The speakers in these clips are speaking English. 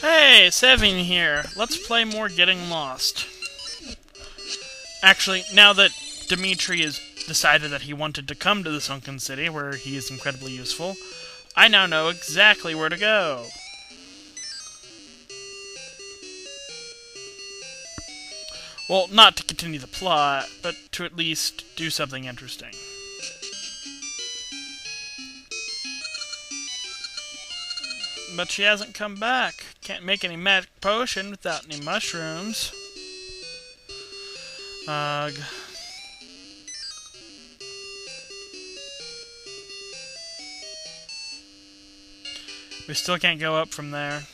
Hey, Cevian here. Let's play more Getting Lost. Actually, now that Dimitri has decided that he wanted to come to the Sunken City, where he is incredibly useful, I now know exactly where to go. Well, not to continue the plot, but to at least do something interesting. But she hasn't come back. Can't make any magic potion without any mushrooms. Ugh. We still can't go up from there.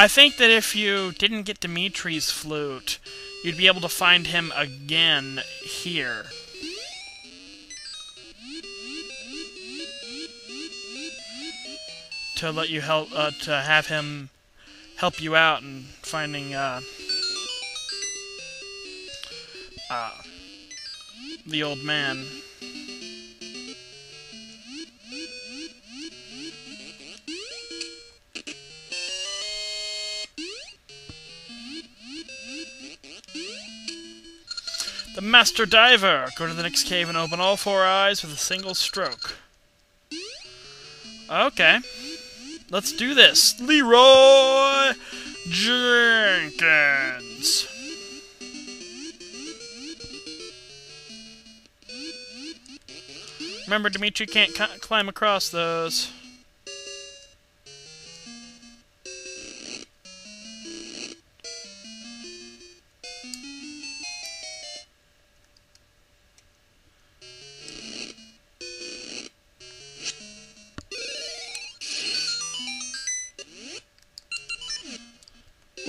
I think that if you didn't get Dimitri's flute, you'd be able to find him again here. To let you help, uh, to have him help you out in finding, uh, uh, the old man. The Master Diver! Go to the next cave and open all four eyes with a single stroke. Okay. Let's do this. Leeroy Jenkins! Remember, Dimitri can't climb across those.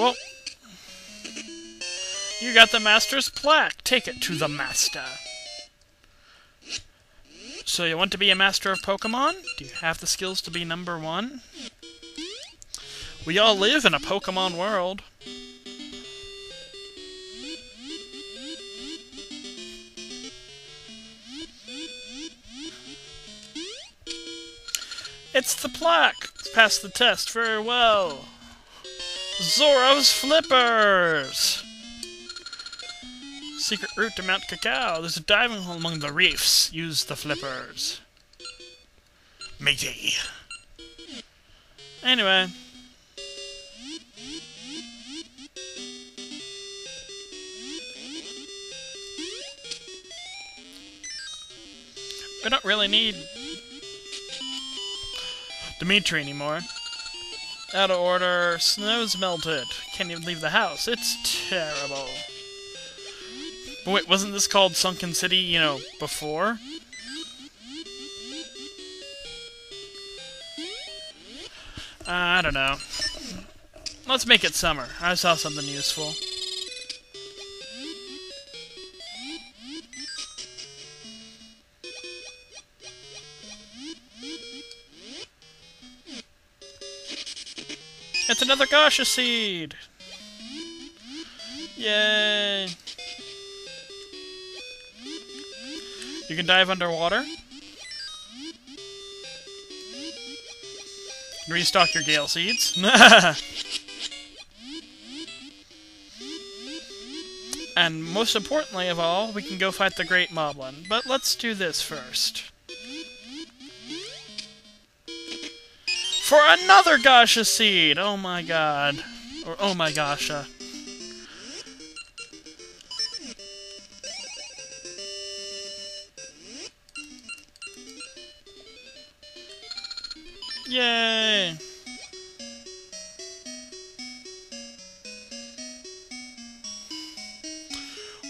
Well, you got the Master's plaque. Take it to the Master. So you want to be a Master of Pokemon? Do you have the skills to be number one? We all live in a Pokemon world. It's the plaque! It's passed the test very well. Zora's Flippers! Secret route to Mount Cucco. There's a diving hole among the reefs. Use the flippers. Matey. Anyway. We don't really need Dimitri anymore. Out of order. Snow's melted. Can't even leave the house. It's terrible. But wait, wasn't this called Sunken City, you know, before? Uh, I don't know. Let's make it summer. I saw something useful. It's another Gasha seed! Yay! You can dive underwater. Restock your Gale Seeds. and most importantly of all, we can go fight the Great Moblin. But let's do this first. For another Gasha Seed! Oh my god. Or oh my Gasha. Yay!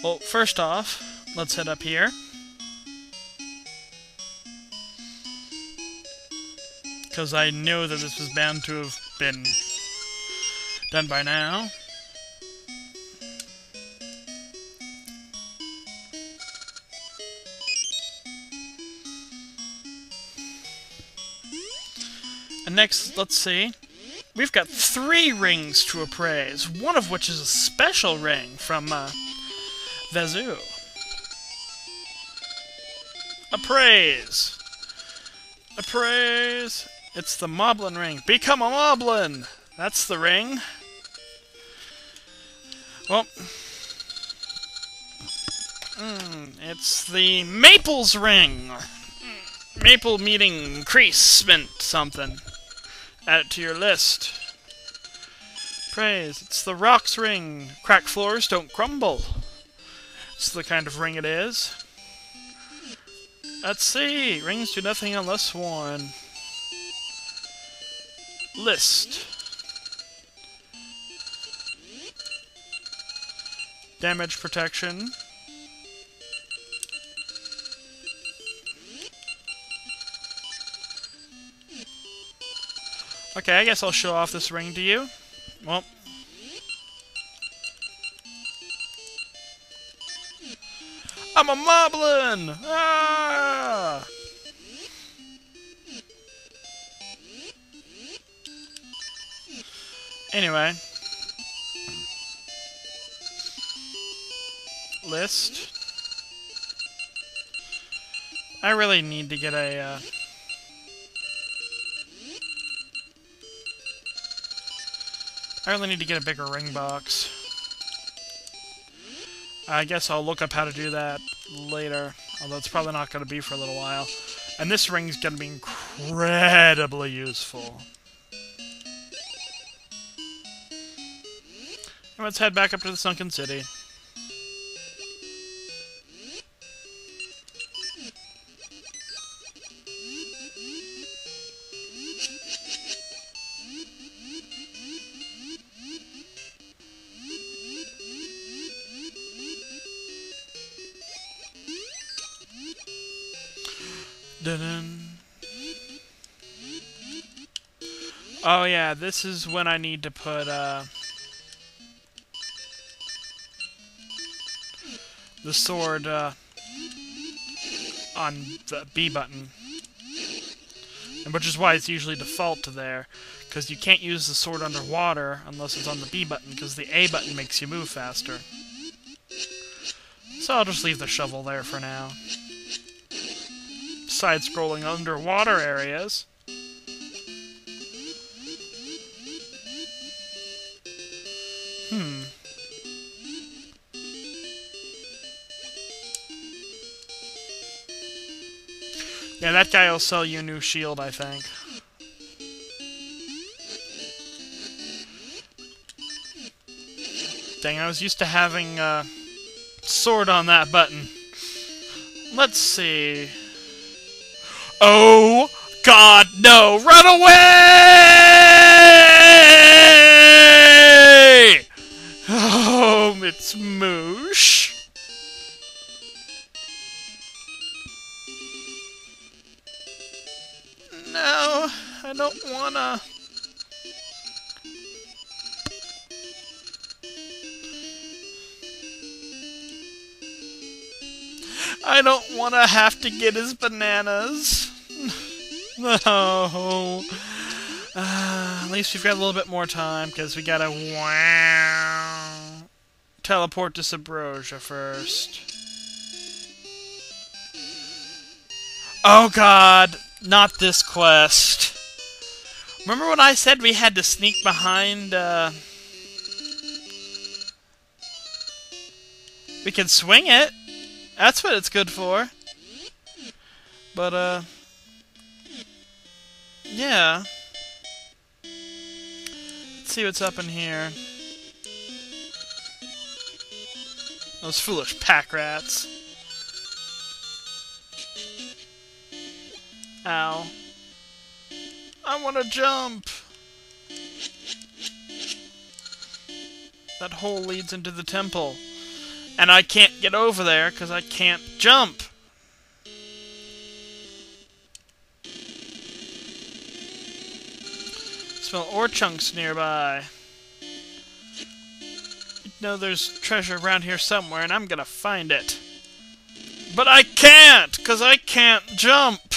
Well, first off, let's head up here. Because I know that this was bound to have been done by now. And next, let's see. We've got three rings to appraise, one of which is a special ring from uh, Vasu. Appraise! Appraise! It's the Moblin ring. Become a Moblin! That's the ring. Well, mm, it's the Maples ring. Maple meeting increasement something. Add it to your list. Praise. It's the Roc's ring. Crack floors don't crumble. It's the kind of ring it is. Let's see. Rings do nothing unless worn. List. Damage protection. Okay, I guess I'll show off this ring to you. Well. I'm a moblin! Ah! Anyway. List. I really need to get a, uh, I really need to get a bigger ring box. I guess I'll look up how to do that later, although it's probably not going to be for a little while. And this ring's going to be incredibly useful. Let's head back up to the Sunken City. Oh yeah, this is when I need to put uh, the sword uh, on the B button. And which is why it's usually default to there, because you can't use the sword underwater unless it's on the B button, because the A button makes you move faster. So I'll just leave the shovel there for now side-scrolling underwater areas. That guy will sell you a new shield, I think. Dang, I was used to having a uh, sword on that button. Let's see. Oh, God, no! Run away! Don't wanna... I don't want to have to get his bananas. No. Uh, at least we've got a little bit more time, because we gotta wow, teleport to Subrosia first. Oh god, not this quest. Remember when I said we had to sneak behind, uh... We can swing it. That's what it's good for. But, uh... Yeah. Let's see what's up in here. Those foolish pack rats. Ow. I want to jump! That hole leads into the temple. And I can't get over there because I can't jump! smell ore chunks nearby. You know there's treasure around here somewhere, and I'm gonna find it. But I can't, because I can't jump!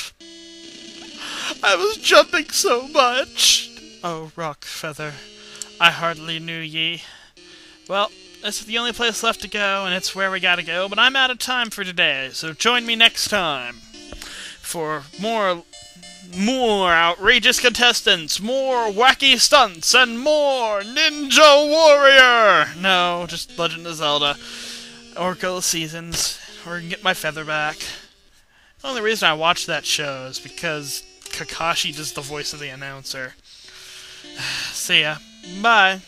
I was jumping so much! Oh, Roc's Feather, I hardly knew ye. Well, this is the only place left to go, and it's where we gotta go, but I'm out of time for today, so join me next time. for more more outrageous contestants, more wacky stunts, and more Ninja Warrior! No, just Legend of Zelda. Or Go Seasons. Or get my feather back. The only reason I watch that show is because Kakashi does the voice of the announcer. See ya. Bye.